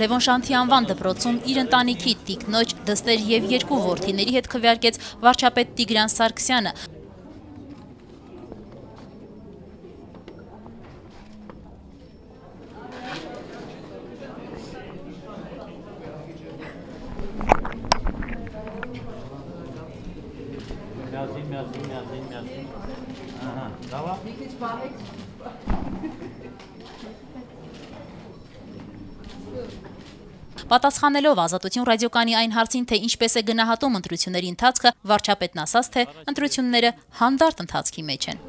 Լևոն Շանթյանվան դպրոցում իր ընտանիքի տիկնոջ, դստեր եւ երկու որդիների հետ քվեարկեց վարչապետ Տիգրան Սարգսյանը։ Միասին, միասին, միասին, միասին։ Ահա, լավ է։ Պատասխանելով Ազատություն ռադիոկանի այն հարցին, թե ինչպես է գնահատում ընտրությունների ընթացքը, վարչապետն ասաց, թե ընտրությունները հանդարտ ընթացքի մեջ են։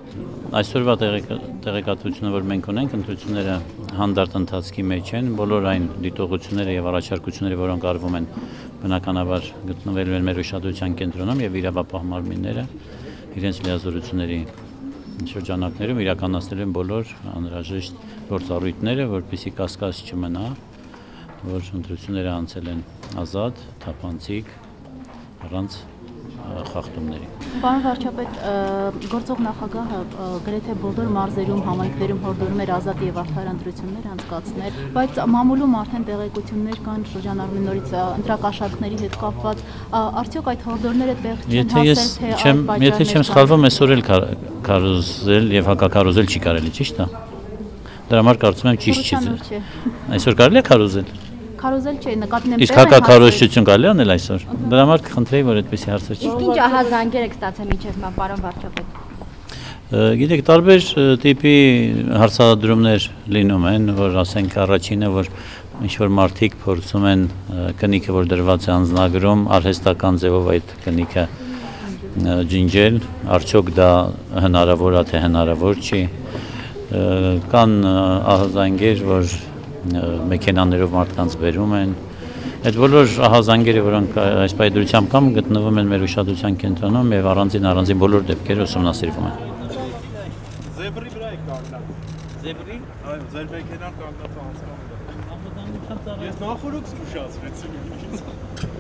Այսօրվա տեղեկ- տեղեկատվությունը, որ մենք ունենք, ընտրությունները հանդարտ ընթացքի մեջ են, բոլոր այն դիտողությունները եւ առաջարկությունները, որոնք արվում են, բնականաբար գտնվելու են մեր ուշադրության կենտրոնում եւ իրավապահ մարմինները իրենց լիազորությունների շրջանակներում իրականացնելու են բոլոր անհրաժեշտ գործառույթները, որպեսզի կասկած չմնա, որ ընտրությունները անցել են ազատ, թափանցիկ, առանց խախտումների։ Պարոն վարչապետ, գործող նախագահը գրեթե բոլոր մարզերում, համայնքներում հորդորում էր ազատ եւ արդար ընտրություններ անցկացնել, բայց մամուլում արդեն տեղեկություններ կան շրջանառումի նորից ընտրակաշառքների հետ կապված, արդյոք այդ հորդորները տեղ չեն Եթե ես հասել, թե չեմ, եթե չեմ սխալվում, այսօր էլ կա- կարոզել եւ հակակարոզել չի կարելի, ճիշտ է։ Դրա համար կարծում եմ ճիշտ չի։ Այսօր կարելի է կարոզել։ Քարոզել չէ, նկատի ունեմ Իսկ հակակարոզչություն կարելի անել այսօր։ Դրա համար կխնդրեի, որ այդպեսի հարցեր չի։ Իսկ ինչ ահազանգեր եք ստացել միջև մա պարոն վարչապետ։ Գիտեք, տարբեր տիպի հարցադրումներ լինում են, որ ասենք առաջինը, որ ինչ որ մարդիկ փորձում են կնիքը, որ դրված է անznագրում, արհեստական ձևով այդ կնիքը ջինջել, արդյոք դա հնարավոր է թե հնարավոր չի։ Կան ահազանգեր, որ մեքենաներով մարդկանց բերում են։ Այդ բոլոր ահազանգերը, որոնք այս պայդրությամբ կամ գտնվում են մեր ուշադրության կենտրոնում եւ առանձին առանձին բոլոր դեպքերը ուսումնասիրվում են։ Զեբրի վրա եք կանգնած։ Զեբրի։ Այո, ձեր մեքենան կանգնած է անցկանում։ Ես նախորդ զգուշացրեցի։